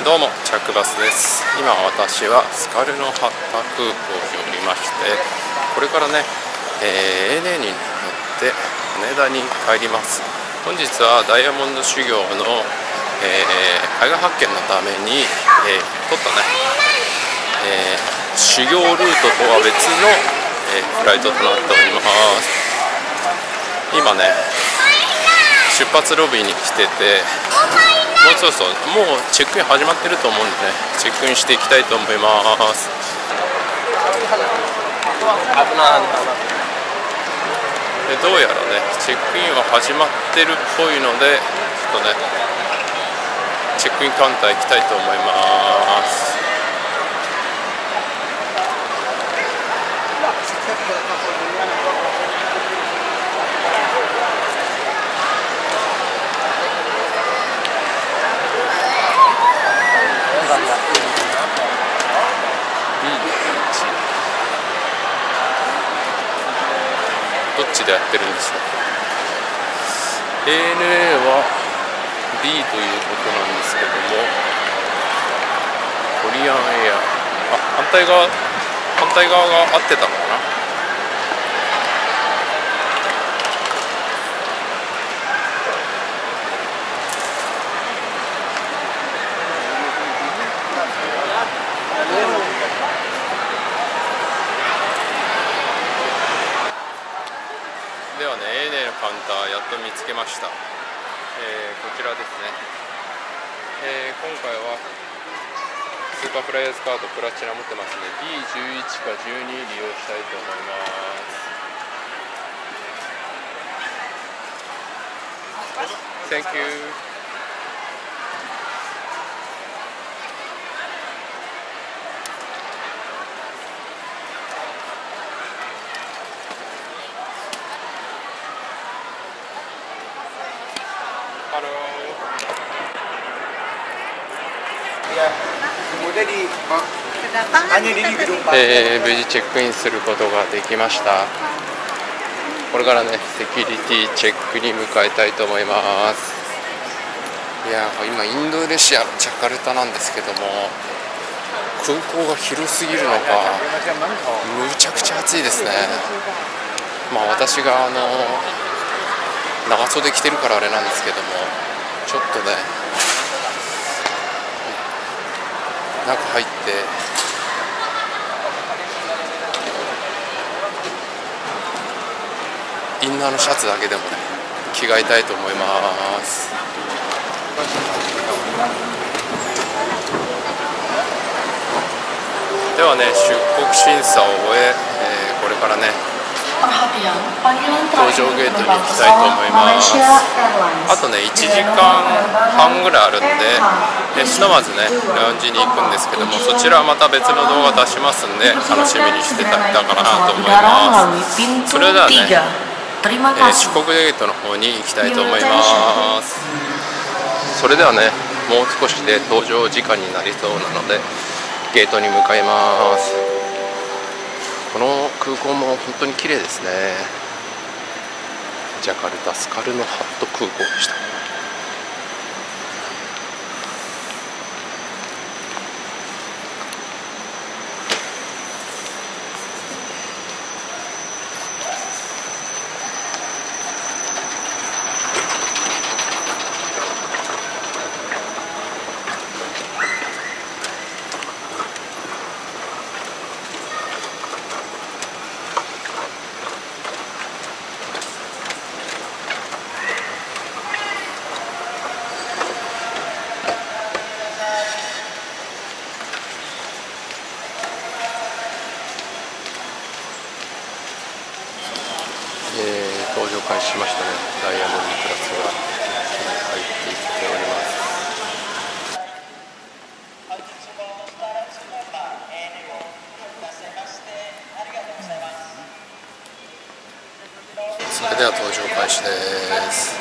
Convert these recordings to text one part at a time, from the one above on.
どうもチャックバスです。今私はスカルノハッタ空港におりましてこれからね、えー、ANA に乗って羽田に帰ります。本日はダイヤモンド修行の、えー、海外発見のために、えー、取ったね、えー、修行ルートとは別の、えフライトとなっております。今ね出発ロビーに来ててもうそうそう。もうチェックイン始まってると思うんでね。チェックインしていきたいと思います。でどうやらねチェックインは始まってるっぽいのでちょっとねチェックインカウンター行きたいと思いますどっちでやってるんでしょう ANA は B ということなんですけどもコリアンエア。あ反対側反対側が合ってたのかなではね ANA のカウンターやっと見つけました、えー、こちらですね、えー、今回はスーパーフライヤーズカードプラチナ持ってますので B11 か12利用したいと思います。Thank you ハローえー、無事チェックインすることができました。これからねセキュリティチェックに向かいたいと思います。いや今インドネシアのジャカルタなんですけども空港が広すぎるのかむちゃくちゃ暑いですね。まあ私があの長袖着てるからあれなんですけどもちょっとね中入ってインナーのシャツだけでもね着替えたいと思います。ではね出国審査を終ええー、これからね搭乗ゲートに行きたいと思います。あとね1時間半ぐらいあるんでひとまずねラウンジに行くんですけどもそちらはまた別の動画出しますんで楽しみにしてたかなと思います。それではね、えー、出国ゲートの方に行きたいと思います。それではねもう少しで搭乗時間になりそうなのでゲートに向かいます。この空港も本当に綺麗ですね。ジャカルタスカルノハット空港でしたえー、登場開始しましたね。ダイヤモンドクラスが入っていっております。それでは登場開始です。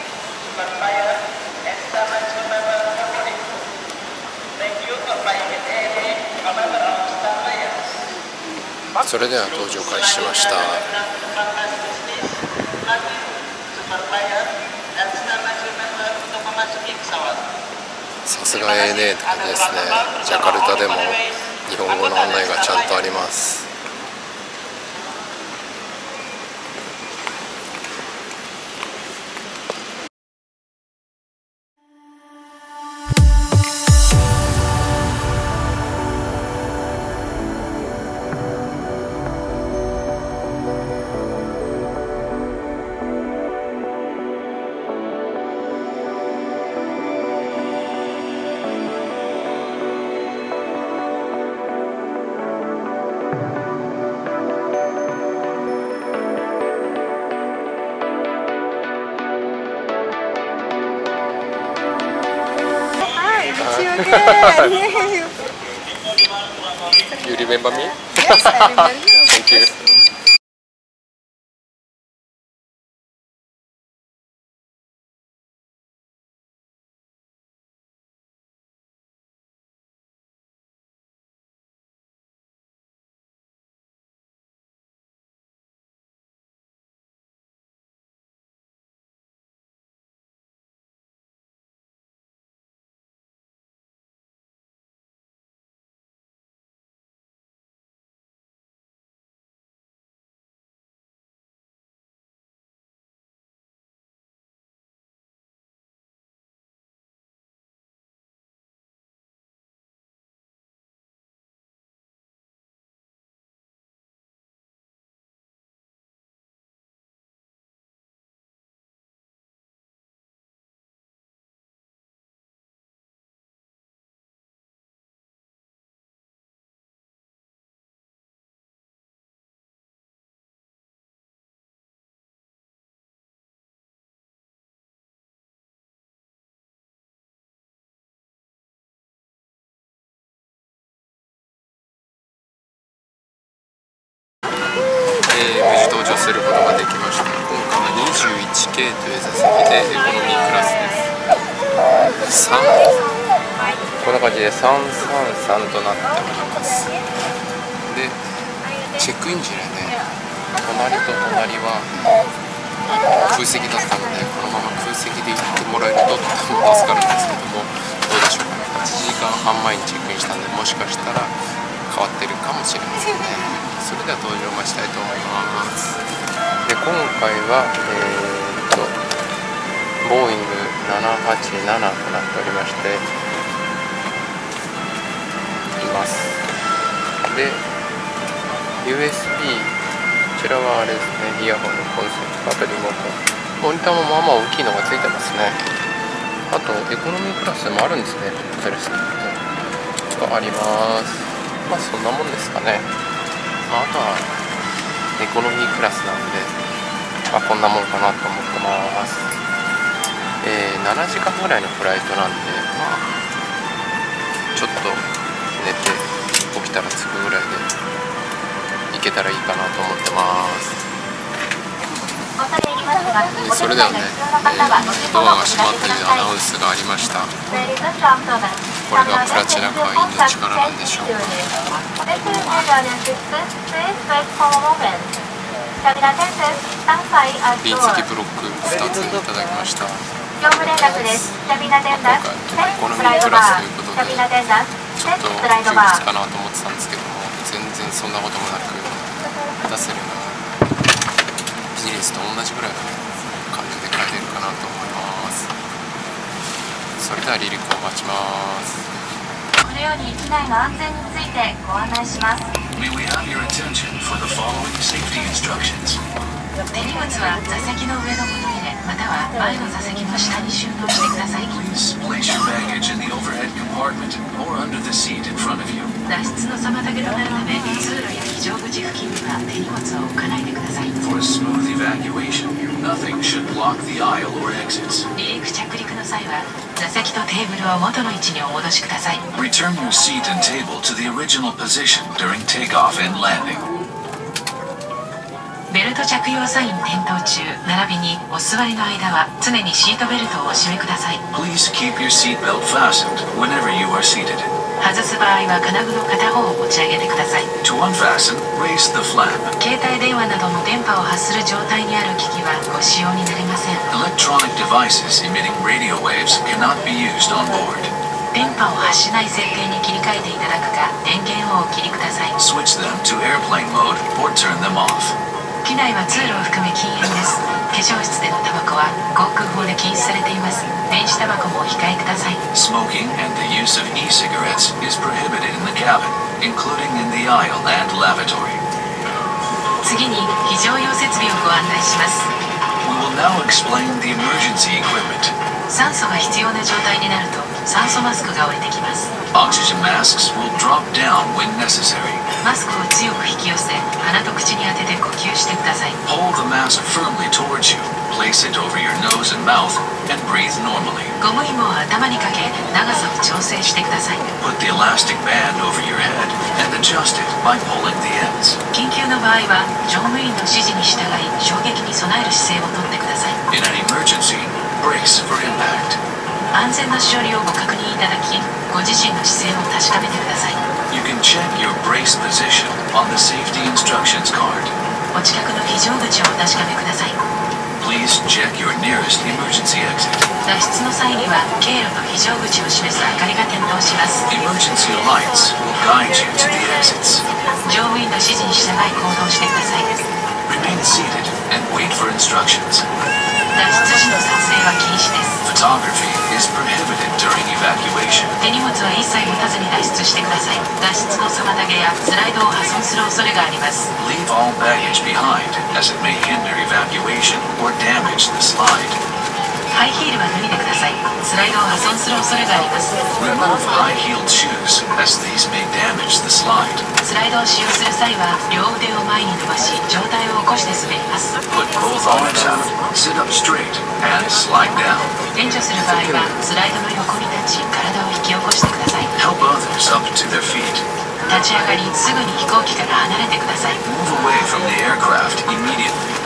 それでは登場開始しましたすが ANA って感じですね。ジャカルタでも日本語の案内がちゃんとあります。ユリメンバミ Yes, I remember ー、無事搭乗することができました今回は 21K という座席でエコノミークラスです。3こんな感じで333となっておりますでチェックイン時にね隣と隣は空席だったのでこのまま空席で行ってもらえるととても助かるんですけどもどうでしょうか。ね1時間半前にチェックインしたんでもしかしたら変わってるかもしれませんね。それでは登場待ちたいと思います。で今回はえー、っとボーイング787となっておりましています。で USB こちらはあれですねイヤホンのコンセントあとリモコンモニターもまあまあ大きいのがついてますね。あとエコノミークラスもあるんですねプレスがあります。まあそんなもんですかね。まあ、あとはエコノミークラスなんで、まあ、こんなもんかなと思ってます。えー、7時間ぐらいのフライトなんでまあちょっと寝て起きたら着くぐらいで行けたらいいかなと思ってます。それではね、えー、ドアが閉まっているアナウンスがありましたこれがプラチナ会員の力なんでしょうか瓶付きブロック2ついただきました今回エコノミークラスということでちょっと窮屈かなと思ってたんですけども全然そんなこともなく出せるようなビジネスと同じぐらいの感じで帰れるかなと思いますそれでは離陸を待ちます。このように機内の安全についてご案内します。手荷物は座席の上の物入れまたは前の座席の下に収納してください。Please place your baggage in the overhead compartment or under the seat in front of you. 脱出の妨げとなるため通路や非常口付近には手荷物を置かないでください。For a smooth evacuation, nothing should block the aisle or exits. 離陸着陸の際は座席とテーブルを元の位置にお戻しください Return your seat and table to the original position during takeoff and landing. ベルト着用サイン点灯中並びにお座りの間は常にシートベルトをお締めください Please keep your seatbelt fastened whenever you are seated. 外す場合は金具の片方を持ち上げてください To unfasten, raise the flap. 携帯電話などの電波を発する状態にある機器はご使用になれません Electronic devices emitting radio waves cannot be used on board. 電波を発しない設定に切り替えていただくか電源をお切りください Switch them to airplane mode or turn them off. 機内は通路を含め禁煙です化粧室でのタバコは航空法で禁止されています電子タバコもお控えください Smoking and the use of e-cigarettes is prohibited in the cabin, including in the aisle and lavatory. 次に非常用設備をご案内します We will now explain the emergency equipment. 酸素が必要な状態になると酸素マスクが降りてきます Oxygen masks will drop down when necessary. マスクを強く引き寄せ鼻と口に当てて呼吸してください Hold the mask firmly towards you, place it over your nose and mouth, and breathe normally. ゴム紐を頭にかけ長さを調整してください Put the elastic band over your head and adjust it by pulling the ends. 緊急の場合は乗務員の指示に従い衝撃に備える姿勢をとってください In an emergency, brace for impact. 安全な処理をご確認いただきご自身の姿勢を確かめてください You can check your brace position on the safety instructions card. お近くの非常口をお確かめください Please check your nearest emergency exit. 脱出の際には経路と非常口を示す明かりが点灯します Emergency lights will guide you to the exits. 乗務員の指示に従い行動してください Remain seated and wait for instructions. 脱出時の撮影は禁止です Photography is prohibited during evacuation. 手荷物は一切持たずに脱出してください脱出の妨げやスライドを破損する恐れがあります Leave all baggage behind, as it may hinder evacuation or damage the slide. ハイヒールは脱いでください。スライドを破損する恐れがあります。スライドを使用する際は、両腕を前に伸ばし、上体を起こして滑ります。援助する場合は、スライドの横に立ち、体を引き起こしてください。立ち上がり、すぐに飛行機から離れてください。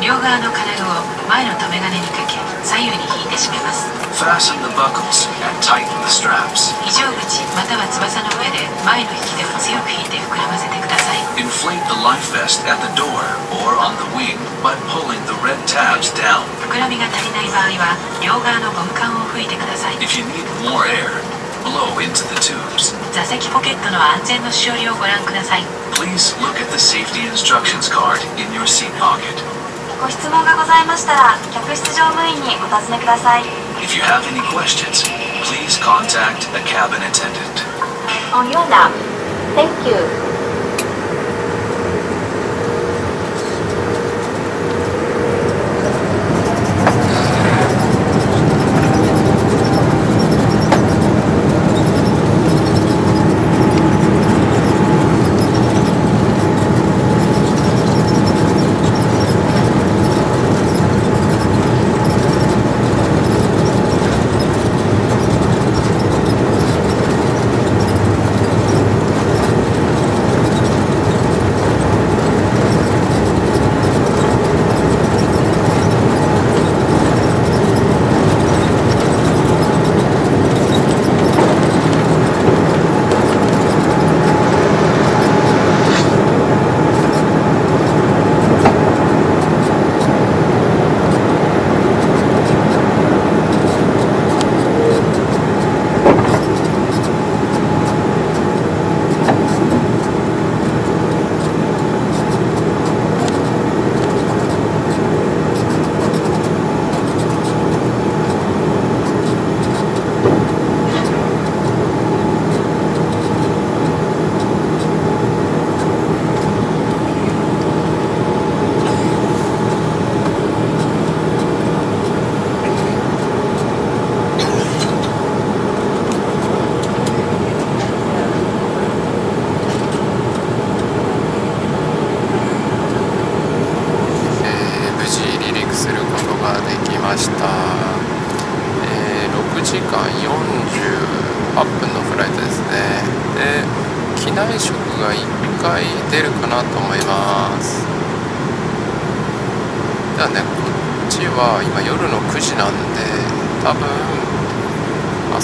両側の金具を前の留め金にかけ左右に引いて締めます。非常口または翼の上で前の引き手を強く引いて膨らませてください。膨らみが足りない場合は両側のゴム管を吹いてください。If you need more air, blow into the tubes. 座席ポケットの安全のしおりをご覧ください。Please look at the safety instructions card in your seat pocket. look at the ご質問がございましたら客室乗務員にお尋ねください If you have any questions, please contact a cabin attendant. On your lap Thank you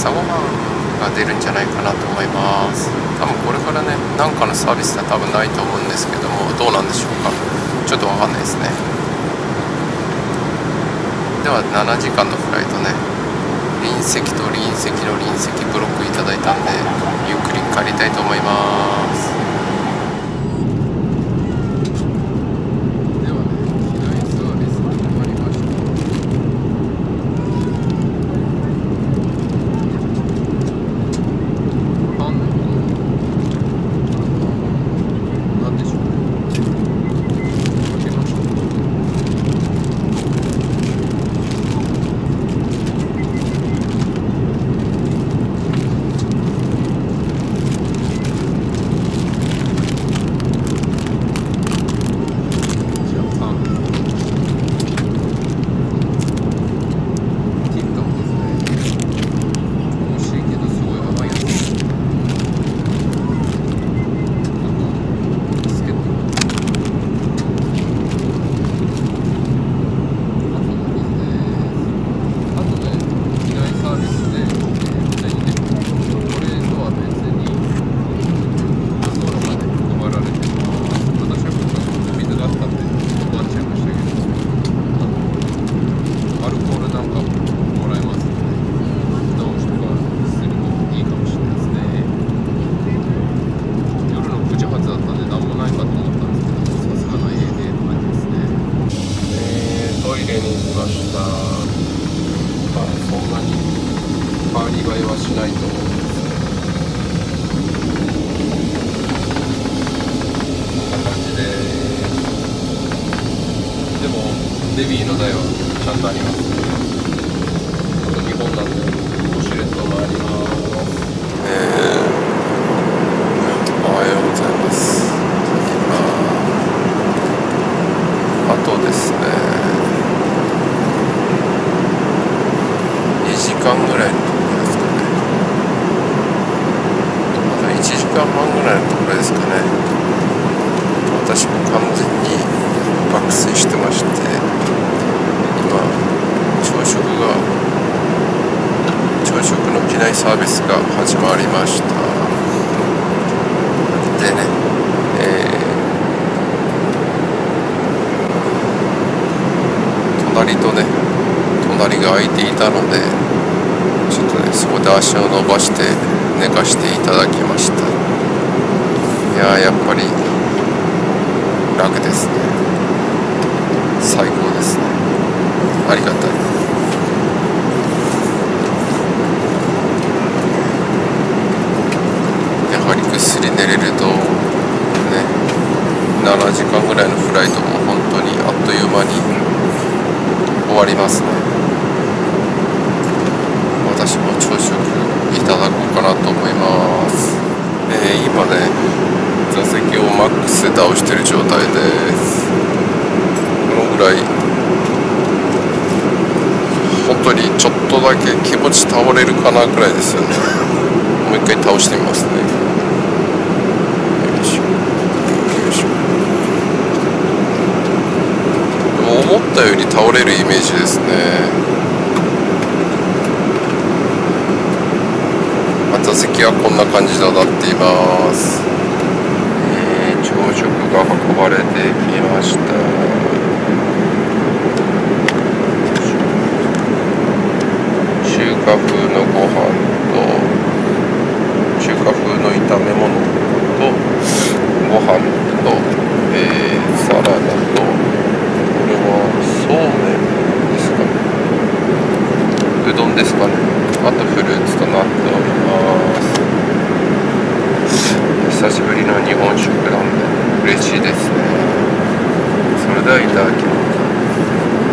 朝ごはんが出るんじゃないかなと思います。多分これからね何かのサービスは多分ないと思うんですけどもどうなんでしょうか。ちょっと分かんないですね。では7時間のフライトね。隣席と隣席の隣席ブロックいただいたんでゆっくり帰りたいと思います。間ぐらいのところですかねまだ1時間半ぐらいのところですかね。私も完全に爆睡してまして今朝食が朝食の機内サービスが始まりました。でね、えー隣とね隣が空いていたのでそこで足を伸ばして寝かしていただきました。いややっぱり楽ですね。最高ですね。ありがたい。やはりぐっすり寝れるとね7時間ぐらいのフライトも本当にあっという間に終わりますね。私も朝食いただこうかなと思います、えー、今ね座席をマックスで倒してる状態です。このぐらい本当にちょっとだけ気持ち倒れるかなぐらいですよね。もう一回倒してみますね。よいしょ。よいしょ。思ったより倒れるイメージですね。席はこんな感じとなっています、えー、朝食が運ばれてきました。中華風のご飯と中華風の炒め物とご飯と、えー、サラダとこれはそうめんですかね。うどんですかね。あとフルーツとなっております久しぶりの日本食なんで嬉しいですね。それではいただきます。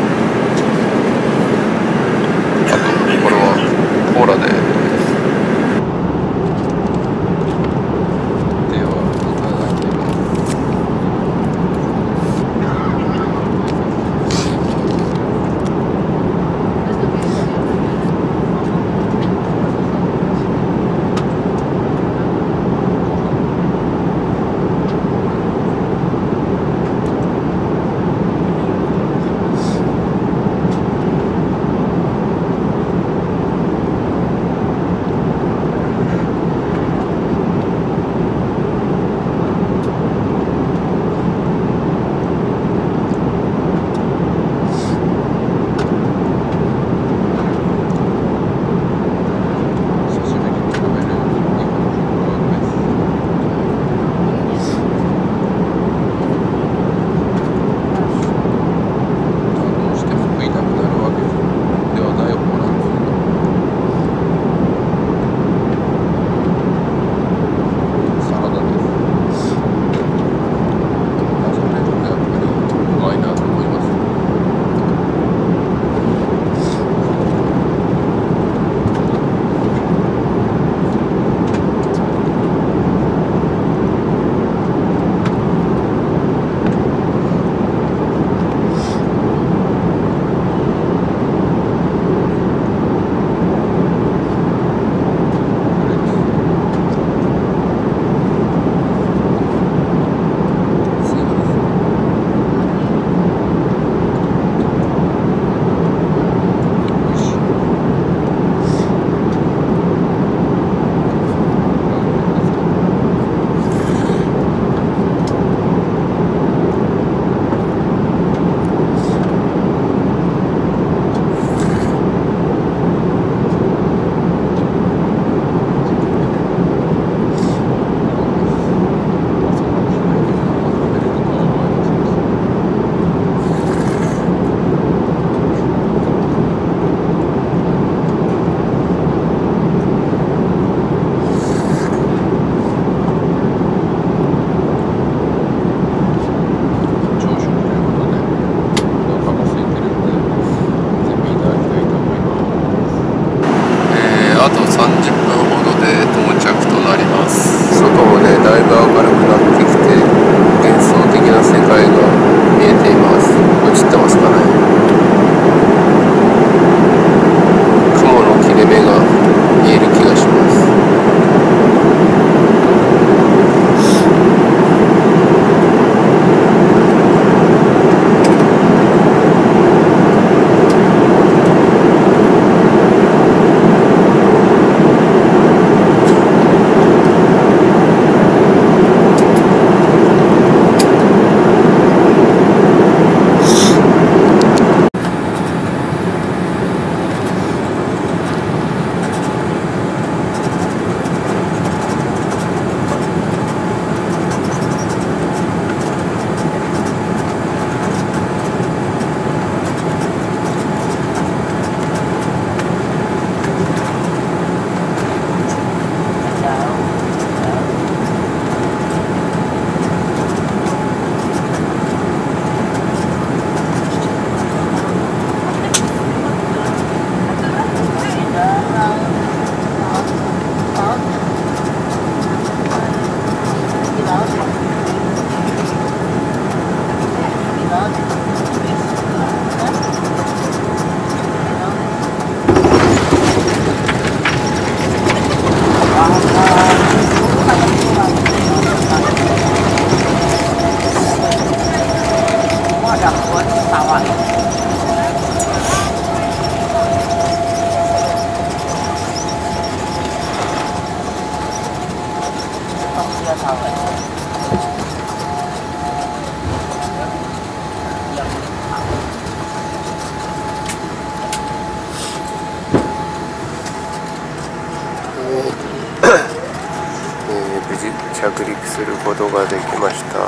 事着陸することができました。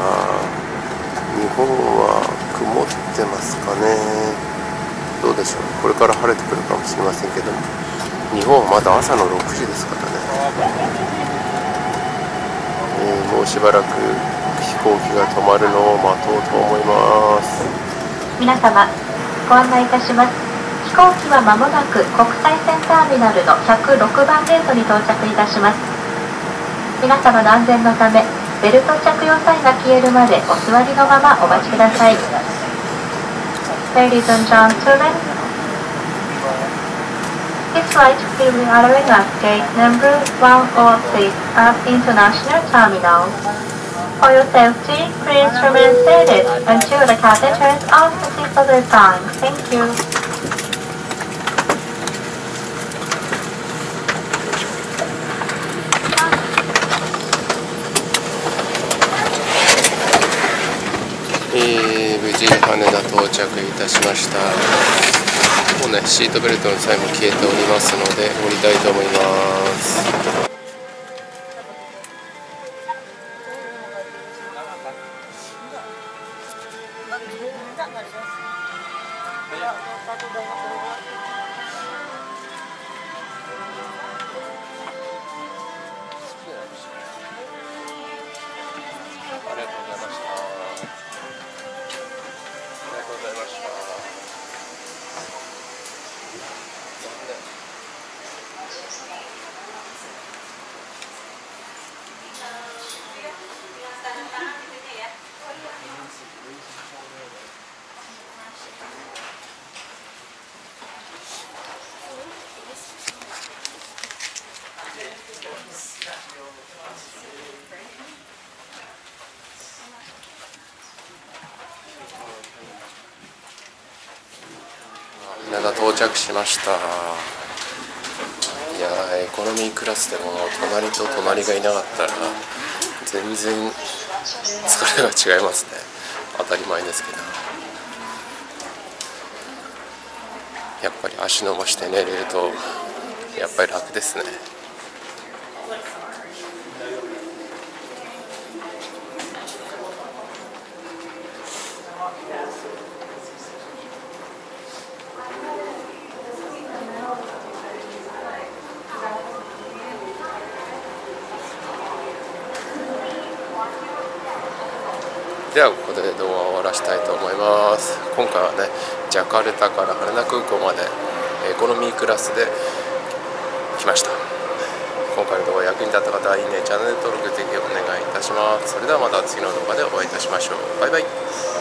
日本は曇ってますかね。どうでしょう。これから晴れてくるかもしれませんけど日本はまだ朝の6時ですからね、えー、もうしばらく飛行機が止まるのを待とうと思います。皆様ご案内いたします。飛行機は間もなく国際線ターミナルの106番ゲートに到着いたします。皆様の安全のためベルト着用サインが消えるまでお座りのままお待ちください Ladies and gentlemen This flight will be arriving at gate number 106 at International Terminal For your safety, please remain seated until the captain turns off the seatbelt sign. Thank you. え無事羽田到着いたしました。もうねシートベルトの際も消えておりますので降りたいと思います。到着しました。いやエコノミークラスでも隣と隣がいなかったら全然疲れが違いますね。当たり前ですけど。やっぱり足伸ばして寝れるとやっぱり楽ですね。ではここで動画を終わらせたいと思います。今回はねジャカルタから羽田空港までエコノミークラスで来ました。今回の動画役に立った方はいいねチャンネル登録ぜひお願いいたします。それではまた次の動画でお会いいたしましょう。バイバイ。